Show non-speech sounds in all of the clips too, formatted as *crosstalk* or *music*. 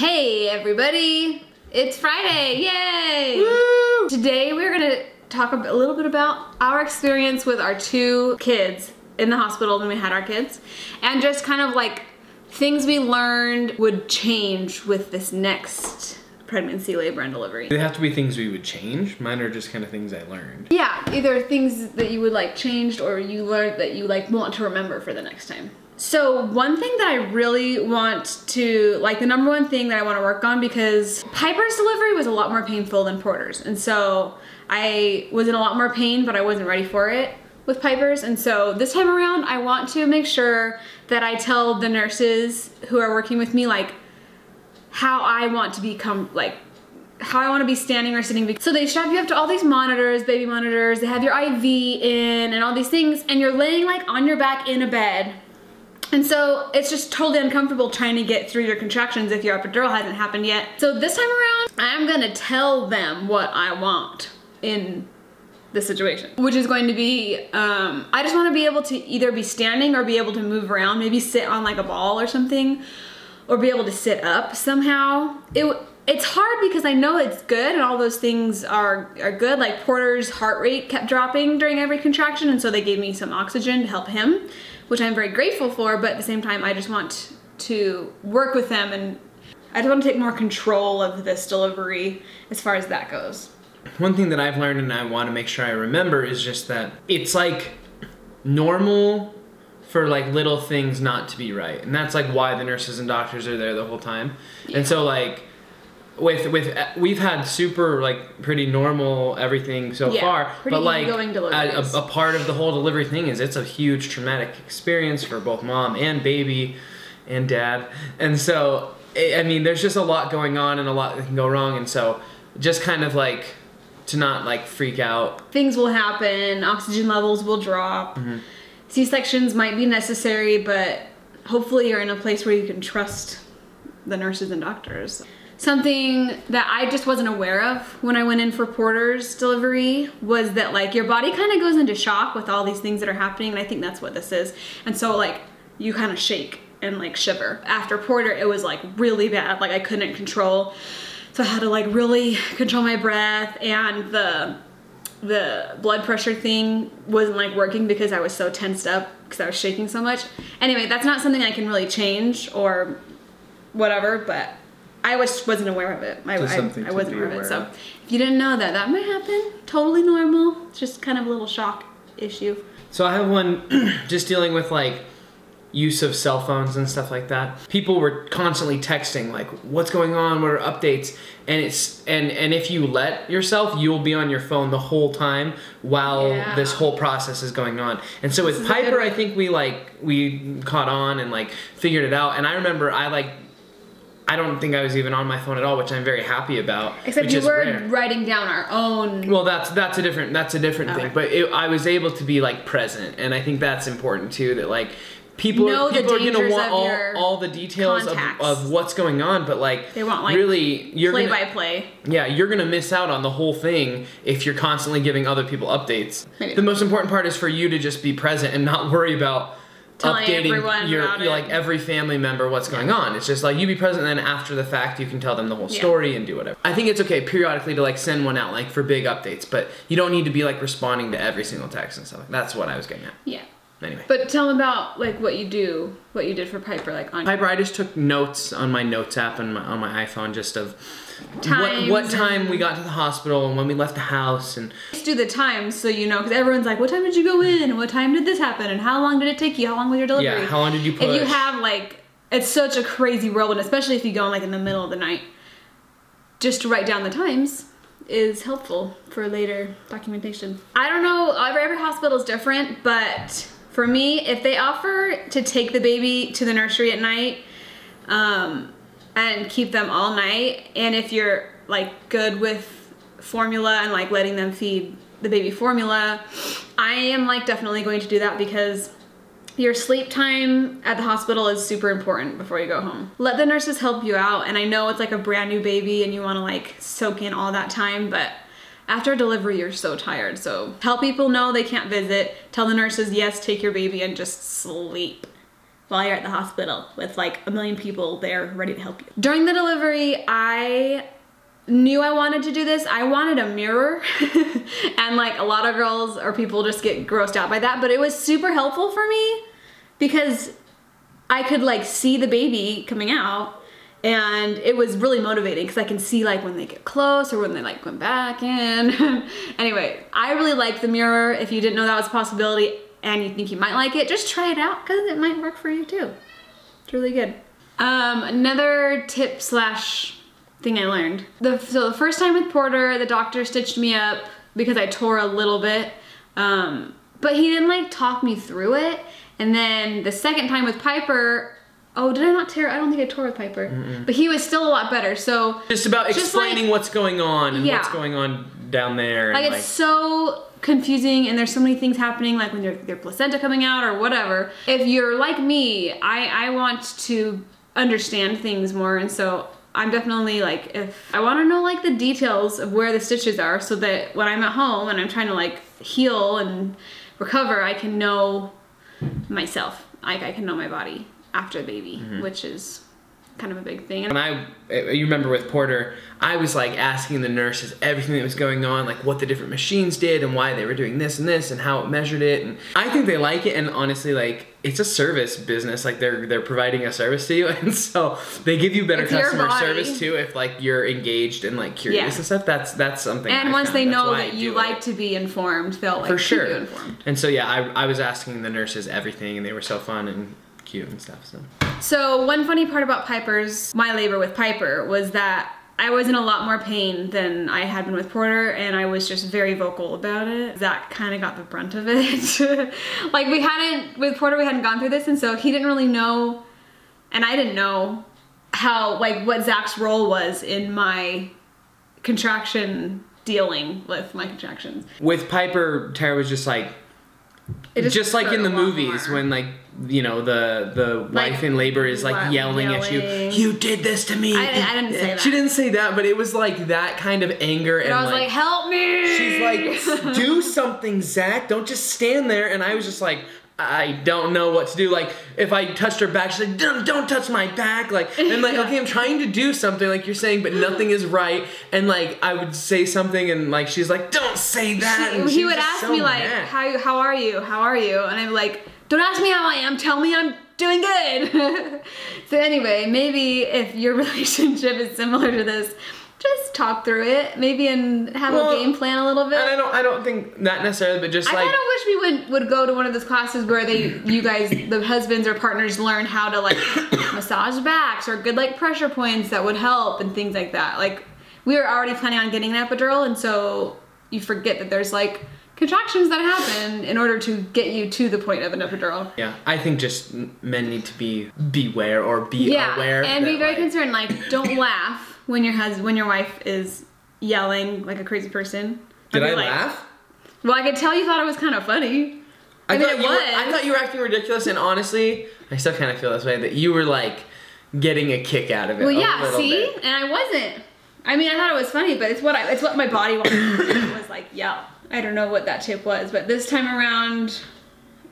Hey everybody, it's Friday, yay! Woo! Today we're gonna talk a little bit about our experience with our two kids in the hospital when we had our kids and just kind of like things we learned would change with this next pregnancy, labor, and delivery. They have to be things we would change. Mine are just kind of things I learned. Yeah, either things that you would like changed or you learned that you like want to remember for the next time. So one thing that I really want to like the number one thing that I want to work on because Piper's delivery was a lot more painful than Porter's. And so I was in a lot more pain, but I wasn't ready for it with Piper's. And so this time around I want to make sure that I tell the nurses who are working with me like how I want to become like how I want to be standing or sitting. So they strap you up to all these monitors, baby monitors. They have your IV in and all these things, and you're laying like on your back in a bed. And so it's just totally uncomfortable trying to get through your contractions if your epidural hasn't happened yet. So this time around, I'm gonna tell them what I want in the situation, which is going to be, um, I just want to be able to either be standing or be able to move around, maybe sit on like a ball or something, or be able to sit up somehow. It it's hard because I know it's good and all those things are are good. Like Porter's heart rate kept dropping during every contraction, and so they gave me some oxygen to help him, which I'm very grateful for. But at the same time, I just want to work with them and I just want to take more control of this delivery as far as that goes. One thing that I've learned and I want to make sure I remember is just that it's like normal for like little things not to be right. And that's like why the nurses and doctors are there the whole time. And so like with with uh, we've had super like pretty normal everything so Yeah, far pretty but like a, a, part of the whole delivery thing is it's a huge traumatic experience for both mom and baby and dad and so i I mean there's just a lot going on and a lot that can go wrong and so just kind of like to not like freak out things will happen, oxygen levels will drop. Mm-hmm. C sections might be necessary, but hopefully you're in a place where you can trust the nurses and doctors. Something that I just wasn't aware of when I went in for Porter's delivery was that like your body kind of goes into shock with all these things that are happening, and I think that's what this is. And so like you kind of shake and like shiver. After Porter, it was like really bad, like I couldn't control. So I had to like really control my breath and the the blood pressure thing wasn't like working because I was so tensed up because I was shaking so much. Anyway, that's not something I can really change or whatever, but I was wasn't aware of it. I, I, I wasn't be aware of it. So if you didn't know that, that might happen. Totally normal. It's just kind of a little shock issue. So I have one *clears throat* just dealing with like use of cell phones and stuff like that. People were constantly texting like what's going on, what are updates? And it's and and if you let yourself, you'll be on your phone the whole time while Yeah. this whole process is going on. And so This with is a good Piper, I think we like we caught on and like figured it out. And I remember I like I don't think I was even on my phone at all, which I'm very happy about. Except you were rare. writing down our own. Well, that's that's a different that's a different Okay. thing. But it, I was able to be like present, and I think that's important too. That like people Know people are gonna want all, all the details of, of what's going on, but like They want, like, really you're play gonna, by play. yeah you're gonna miss out on the whole thing if you're constantly giving other people updates. Maybe. The most important part is for you to just be present and not worry about. Telling updating everyone your, your like every family member what's going on. It's just like you be present, and then after the fact, you can tell them the whole Yeah. story and do whatever. I think it's okay periodically to like send one out like for big updates, but you don't need to be like responding to every single text and stuff. That's what I was getting at. Yeah. Anyway, But tell them about like what you do, what you did for Piper, like on Piper, I just took notes on my notes app and my, on my iPhone just of Times what time we got to the hospital and when we left the house and Just do the times so you know, because everyone's like, "What time did you go in? And what time did this happen? And how long did it take you? How long was your delivery?" yeah, how long did you push? If you have like, it's such a crazy world, and especially if you go in like in the middle of the night, just to write down the times is helpful for later documentation. I don't know, every, every hospital is different, but for me, if they offer to take the baby to the nursery at night, um, and keep them all night, and if you're like good with formula and like letting them feed the baby formula, I am like definitely going to do that because your sleep time at the hospital is super important before you go home. Let the nurses help you out, and I know it's like a brand new baby and you want to like soak in all that time, but after delivery you're so tired. So tell people no, they can't visit. Tell the nurses yes, take your baby and just sleep. While you're at the hospital with like a million people there ready to help you. During the delivery, I knew I wanted to do this. I wanted a mirror. *laughs* and like a lot of girls or people just get grossed out by that, but it was super helpful for me because I could like see the baby coming out and it was really motivating because I can see like when they get close or when they like come back in. *laughs* anyway, I really like the mirror. If you didn't know that was a possibility and you think you might like it, just try it out because it might work for you too. It's really good. Um, another tip slash thing I learned. The, so the first time with Porter, the doctor stitched me up because I tore a little bit. Um, but he didn't like talk me through it. And then the second time with Piper, oh, did I not tear? I don't think I tore with Piper. Mm-mm. But he was still a lot better. So just about just explaining like, what's going on and yeah. what's going on down there. Like, it's so confusing and there's so many things happening like when their placenta coming out or whatever. If you're like me, I, I want to understand things more and so I'm definitely like if I want to know like the details of where the stitches are so that when I'm at home and I'm trying to like heal and recover, I can know myself. Like I can know my body after the baby, mm-hmm. which is kind of a big thing. And I, eh, you remember with Porter, I was like asking the nurses everything that was going on, like what the different machines did and why they were doing this and this and how it measured it. And I think they like it. And honestly, like it's a service business. Like they're they're providing a service to you, *laughs* and so they give you better it's customer service too if like you're engaged and like curious yeah. and stuff. That's that's something. And I once they know that you like it. to be informed, they'll like for sure. informed. And so yeah, I I was asking the nurses everything, and they were so fun and cute and stuff. So. So one funny part about Piper's, my labor with Piper, was that I was in a lot more pain than I had been with Porter, and I was just very vocal about it. Zach kind of got the brunt of it. *laughs* like we hadn't, with Porter, we hadn't gone through this, and so he didn't really know, and I didn't know how, like what Zach's role was in my contraction dealing with my contractions. With Piper, Tara was just like, just, just like in the movies more. when like you know the the like, wife in labor is like yelling, yelling, at you you did this to me. I, I, didn't say that. she didn't say that but it was like that kind of anger and, and I was like, like, help me! she's like do *laughs* something Zach. Don't just stand there. And I was just like I don't know what to do. Like, if I touched her back, she's like, don't, don't touch my back. Like, and like, okay, I'm *laughs* trying to do something, like you're saying, but nothing is right. And like, I would say something, and like, she's like, don't say that. She, he would ask so me like, mad. how how are you? How are you? And I'm like, don't ask me how I am. Tell me I'm doing good. *laughs* so anyway, maybe if your *laughs* relationship is similar to this, just talk through it, maybe and have well, a game plan a little bit. And I don't, I don't think that necessarily, but just I like. I kind of wish we would would go to one of those classes where they, you guys, the husbands or partners, learn how to like *coughs* massage backs or good like pressure points that would help and things like that. Like we were already planning on getting an epidural, and so you forget that there's like contractions that happen in order to get you to the point of an epidural. Yeah, I think just men need to be beware or be yeah, aware. and be very like, concerned. Like, don't *coughs* laugh when your husband, when your wife is yelling like a crazy person. Did I like, laugh? Well, I could tell you thought it was kind of funny. I, I mean, thought you were, I thought you were acting ridiculous, and honestly, I still kind of feel this way that you were like getting a kick out of it. Well, yeah, see, bit. and I wasn't. I mean, I thought it was funny, but it's what I, it's what my body wanted. it *coughs* was like yell. I don't know what that tip was, but this time around,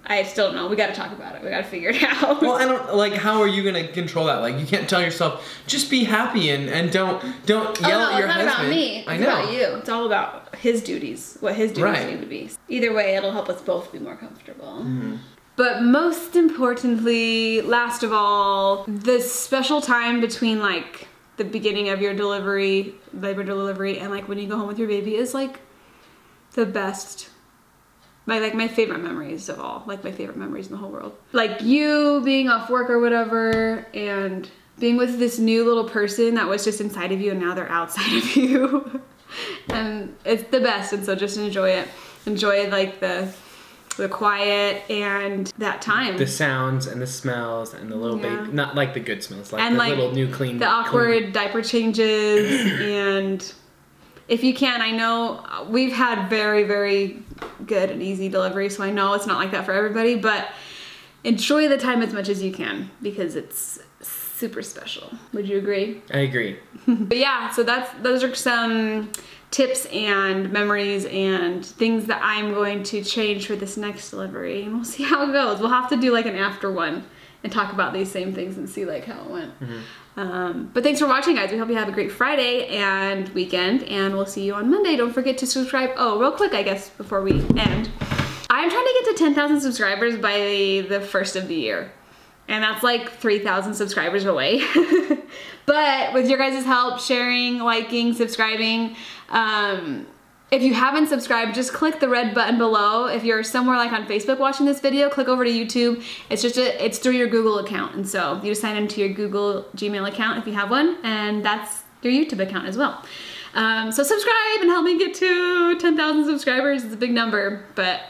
I still don't know. We got to talk about it. We got to figure it *laughs* out. Well, I don't like. How are you gonna control that? Like, you can't tell yourself just be happy and and don't don't oh, yell oh, no, at your husband. it's not about me. It's I know. about you. It's all about his duties. What his duties right. need to be. Either way, it'll help us both be more comfortable. Mm-hmm. But most importantly, last of all, the special time between like the beginning of your delivery, labor delivery, and like when you go home with your baby is like the best my like my favorite memories of all like my favorite memories in the whole world like you being off work or whatever and being with this new little person that was just inside of you and now they're outside of *laughs* you and it's the best and so just enjoy it enjoy like the the quiet and that time the sounds and the smells and the little yeah. baby not like the good smells like and the like little new clean the awkward clean. diaper changes *clears throat* and if you can, I know uh, we've had very, very good and easy delivery, so I know it's not like that for everybody, but enjoy the time as much as you can because it's super special. Would you agree? I agree. *laughs* but yeah, so that's those are some tips and memories and things that I'm going to change for this next delivery. And we'll see how it goes. We'll have to do like an after one and talk about these same things and see like how it went. Um, but thanks for watching, guys. We hope you have a great Friday and weekend, and we'll see you on Monday. Don't forget to subscribe. Oh, real quick, I guess, before we end. I'm trying to get to 10,000 subscribers by the first of the year. And that's like 3,000 subscribers away. *laughs* but with your guys' help, sharing, liking, subscribing, um, if you haven't subscribed, just click the red button below. If you're somewhere like on Facebook watching this video, click over to YouTube. It's just a, it's through your Google account. And so you just sign into your Google Gmail account if you have one, and that's your YouTube account as well. Um, so subscribe and help me get to 10,000 subscribers. It's a big number, but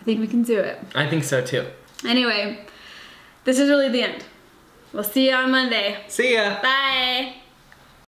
I think we can do it. I think so too. Anyway, this is really the end. We'll see you on Monday. See ya. Bye.